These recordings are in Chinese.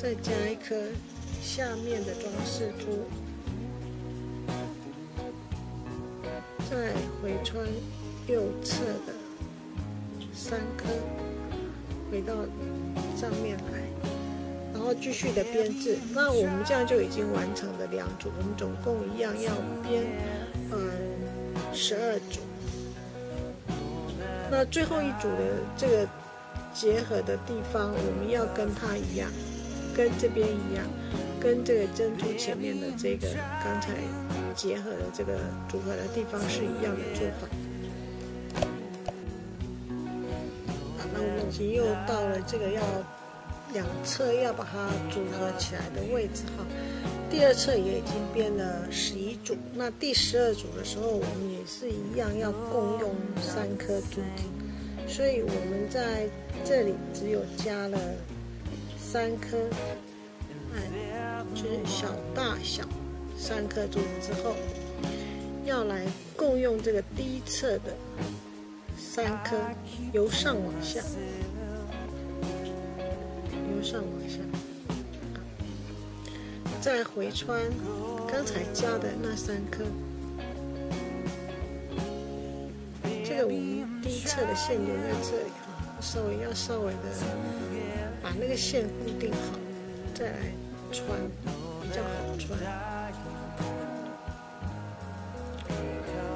再加一颗下面的装饰珠，再回穿右侧的三颗，回到上面来，然后继续的编制。那我们这样就已经完成了两组，我们总共一样要编嗯十二组。那最后一组的这个结合的地方，我们要跟它一样。跟这边一样，跟这个珍珠前面的这个刚才结合的这个组合的地方是一样的做法。好，那我们已经又到了这个要两侧要把它组合起来的位置哈。第二侧也已经编了十一组，那第十二组的时候，我们也是一样要共用三颗珠子，所以我们在这里只有加了。三颗，哎，就是小大小三颗珠子之后，要来共用这个第一侧的三颗，由上往下，由上往下，再回穿刚才加的那三颗。这个我们第一侧的线留在这里哈，稍微要稍微的。把那个线固定好，再来穿比较好穿。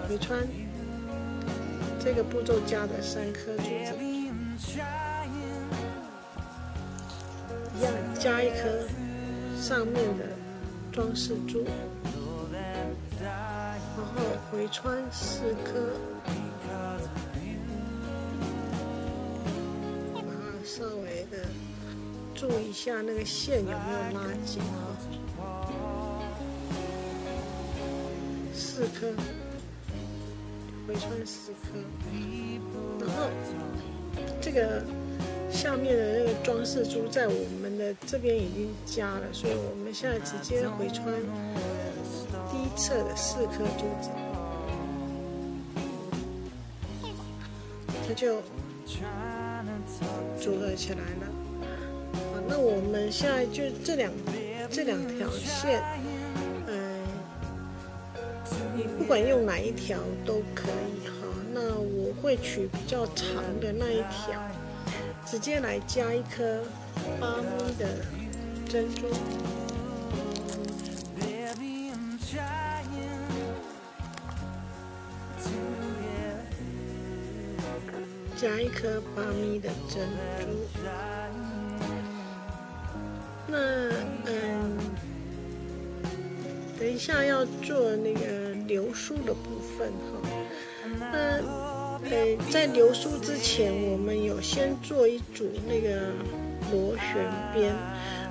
回穿这个步骤加的三颗珠子，一样加一颗上面的装饰珠，然后回穿四颗。注意一下那个线有没有拉紧啊，四颗，回穿四颗，然后这个下面的那个装饰珠在我们的这边已经加了，所以我们现在直接回穿第一侧的四颗珠子，它就组合起来了。那我们现在就这两这两条线，嗯，不管用哪一条都可以哈。那我会取比较长的那一条，直接来加一颗八咪的珍珠，加一颗八咪的珍珠。那嗯，等一下要做那个流苏的部分哈。那呃，在流苏之前，我们有先做一组那个螺旋边。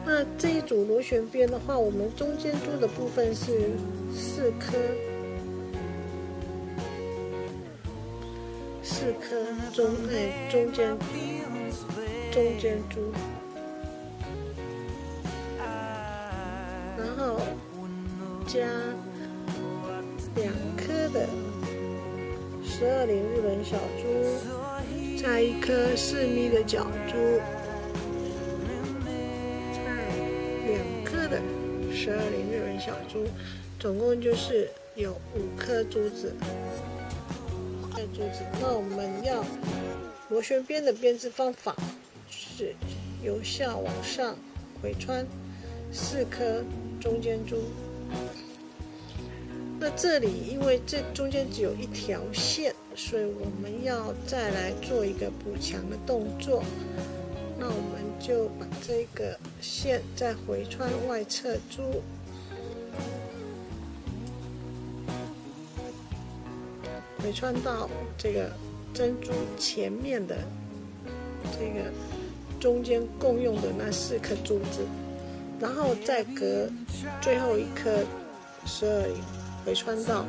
那这一组螺旋边的话，我们中间珠的部分是四颗，四颗中哎中间中间珠。加两颗的十二零日本小珠，再一颗四米的角珠，再两颗的十二零日本小珠，总共就是有五颗珠子。五颗珠子，那我们要螺旋边的编织方法是由下往上回穿四颗中间珠。那这里因为这中间只有一条线，所以我们要再来做一个补强的动作。那我们就把这个线再回穿外侧珠，回穿到这个珍珠前面的这个中间共用的那四颗珠子，然后再隔最后一颗十二。回穿到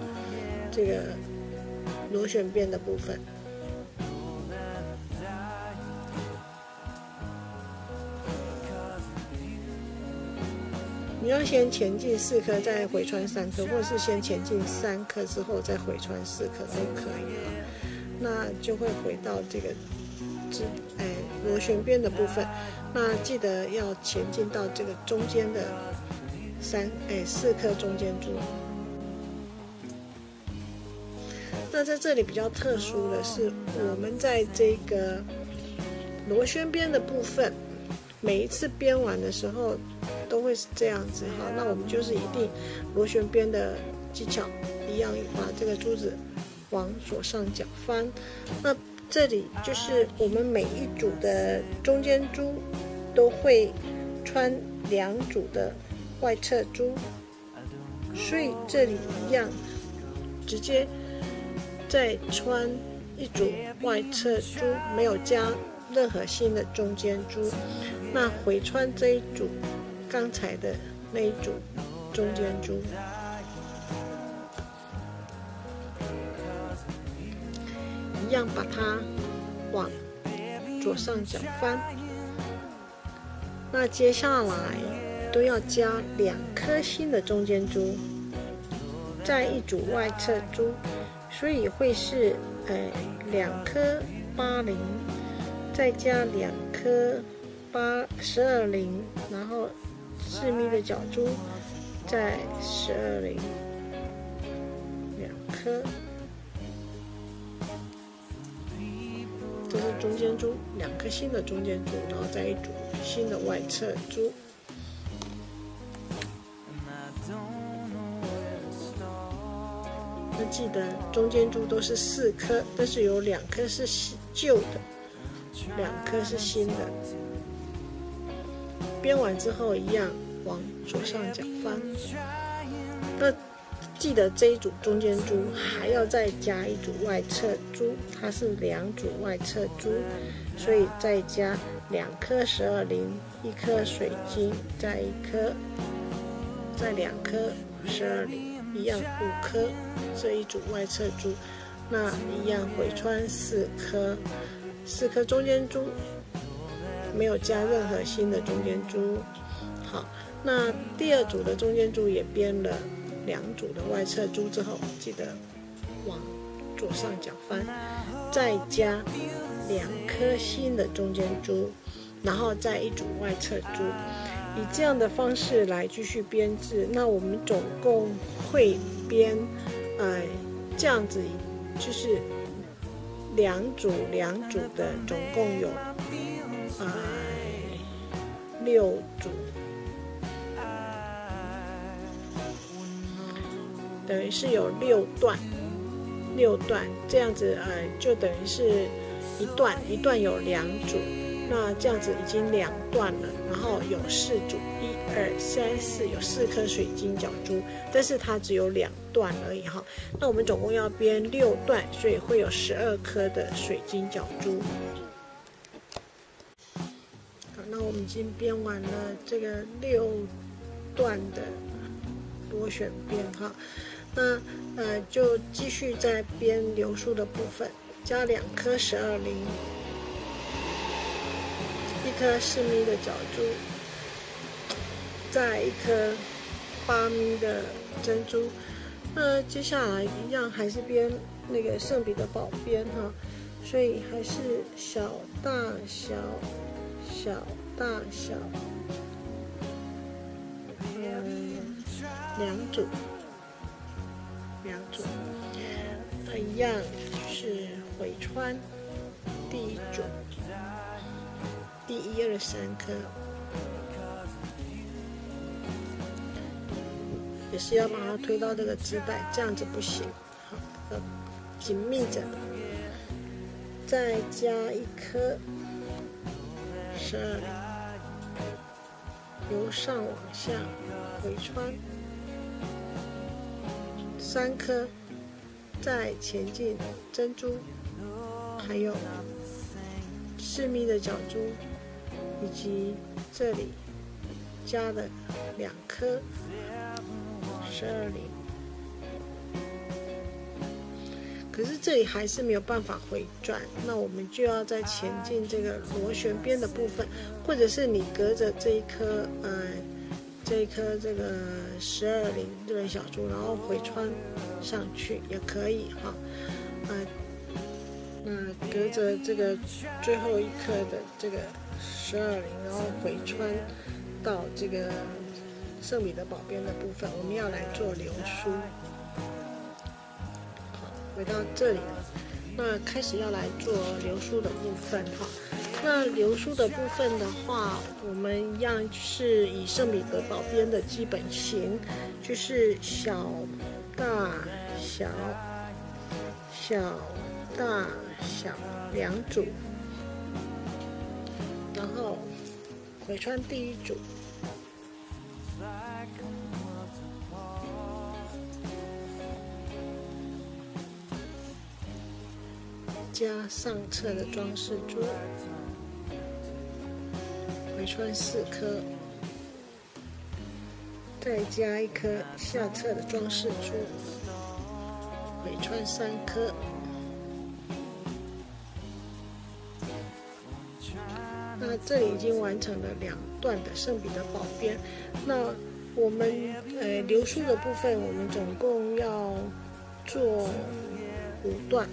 这个螺旋边的部分，你要先前进四颗，再回穿三颗，或是先前进三颗之后再回穿四颗都可以啊那就会回到这个这哎。螺旋边的部分，那记得要前进到这个中间的三哎四颗中间珠。在这里比较特殊的是，我们在这个螺旋边的部分，每一次编完的时候都会是这样子哈。那我们就是一定螺旋边的技巧一样，把这个珠子往左上角翻。那这里就是我们每一组的中间珠都会穿两组的外侧珠，所以这里一样直接。再穿一组外侧珠，没有加任何新的中间珠，那回穿这一组刚才的那一组中间珠，一样把它往左上角翻。那接下来都要加两颗新的中间珠，再一组外侧珠。所以会是呃两颗八零，再加两颗八十二零，然后四米的角珠，再十二零两颗，这是中间珠，两颗新的中间珠，然后再一组新的外侧珠。记得中间珠都是四颗，但是有两颗是旧的，两颗是新的。编完之后一样往左上角翻。那记得这一组中间珠还要再加一组外侧珠，它是两组外侧珠，所以再加两颗十二零，一颗水晶，再一颗，再两颗十二零。一样五颗这一组外侧珠，那一样回穿四颗，四颗中间珠，没有加任何新的中间珠。好，那第二组的中间珠也编了两组的外侧珠之后，记得往左上角翻，再加两颗新的中间珠，然后再一组外侧珠。以这样的方式来继续编制，那我们总共会编，呃，这样子就是两组两组的，总共有呃六组，等于是有六段，六段这样子，呃，就等于是一段一段有两组。那这样子已经两段了，然后有四组，一二三四，有四颗水晶角珠，但是它只有两段而已哈。那我们总共要编六段，所以会有十二颗的水晶角珠。好，那我们已经编完了这个六段的螺旋边哈，那呃就继续在编流苏的部分，加两颗十二零。一颗四米的角珠，再一颗八米的珍珠。那接下来一样还是编那个圣彼得堡边哈，所以还是小大小小大小，嗯，两组两组，那一样是回穿第一组。第一二三颗，也是要把它推到这个织带，这样子不行，好，要紧密着，再加一颗十二，由上往下回穿三颗，再前进珍珠，还有四米的角珠。以及这里加了两颗十二厘，可是这里还是没有办法回转，那我们就要在前进这个螺旋边的部分，或者是你隔着这一颗呃这一颗这个十二厘日本小珠，然后回穿上去也可以哈，呃，那隔着这个最后一颗的这个十二零，然后回穿到这个圣彼得堡边的部分，我们要来做流苏。好，回到这里了，那开始要来做流苏的部分哈。那流苏的部分的话，我们一样是以圣彼得堡边的基本型，就是小、大、小、小、大。小两组，然后回穿第一组，加上侧的装饰珠，回穿四颗，再加一颗下侧的装饰珠，回穿三颗。这里已经完成了两段的圣彼得宝边，那我们呃流苏的部分，我们总共要做五段。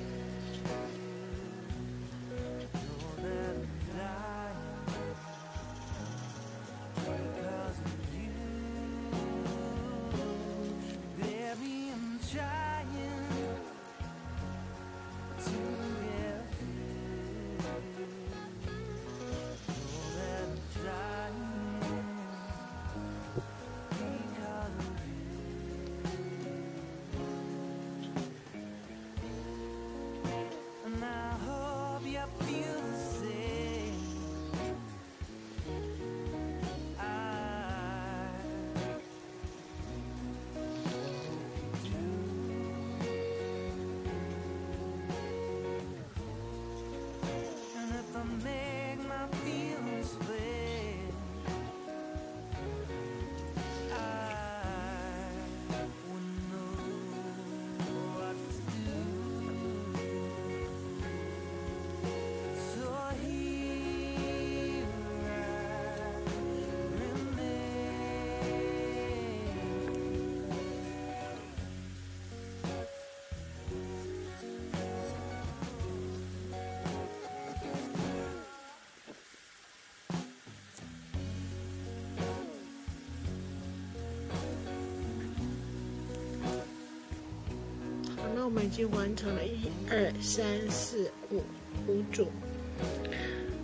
那我们已经完成了一二三四五五组，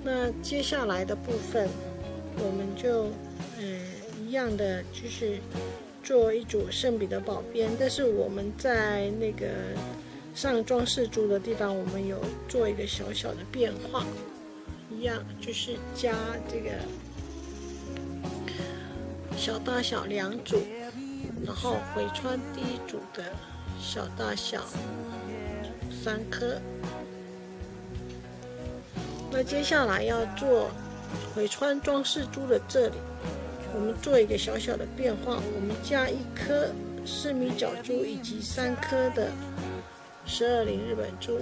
那接下来的部分，我们就嗯一样的就是做一组圣彼得堡边，但是我们在那个上装饰珠的地方，我们有做一个小小的变化，一样就是加这个小大小两组，然后回穿第一组的。小大小三颗，那接下来要做回穿装饰珠的这里，我们做一个小小的变化，我们加一颗四米角珠以及三颗的十二零日本珠。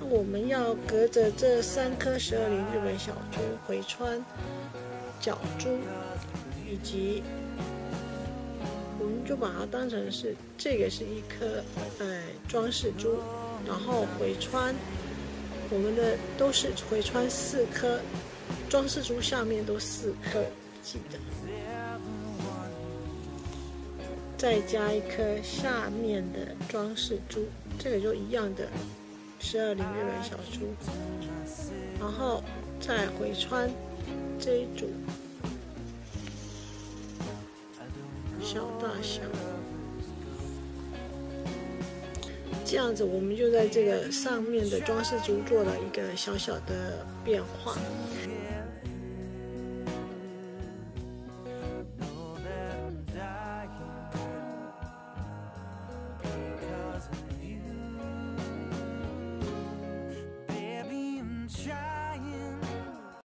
我们要隔着这三颗十二零日本小珠回穿角珠以及。就把它当成是这个是一颗呃装饰珠，然后回穿，我们的都是回穿四颗装饰珠，下面都四颗，记得，再加一颗下面的装饰珠，这个就一样的十二零日本小珠，然后再回穿这一组。小大小，这样子我们就在这个上面的装饰珠做了一个小小的变化。